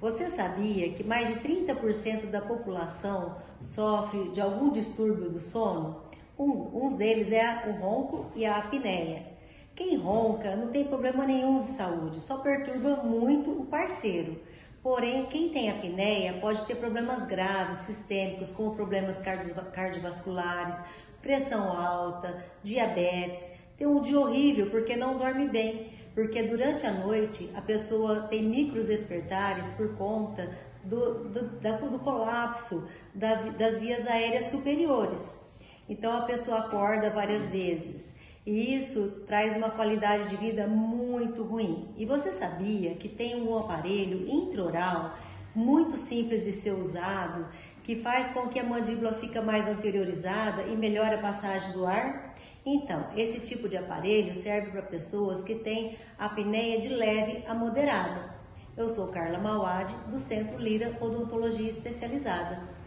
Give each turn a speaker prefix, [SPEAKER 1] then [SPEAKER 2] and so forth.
[SPEAKER 1] Você sabia que mais de 30% da população sofre de algum distúrbio do sono? Um, uns deles é o ronco e a apneia. Quem ronca não tem problema nenhum de saúde, só perturba muito o parceiro. Porém, quem tem apneia pode ter problemas graves, sistêmicos, como problemas cardiovasculares, pressão alta, diabetes, tem um dia horrível porque não dorme bem porque durante a noite a pessoa tem micro despertares por conta do, do, do colapso da, das vias aéreas superiores. Então a pessoa acorda várias vezes e isso traz uma qualidade de vida muito ruim. E você sabia que tem um aparelho intraoral muito simples de ser usado que faz com que a mandíbula fica mais anteriorizada e melhora a passagem do ar? Então, esse tipo de aparelho serve para pessoas que têm apneia de leve a moderada. Eu sou Carla Mauad, do Centro Lira Odontologia Especializada.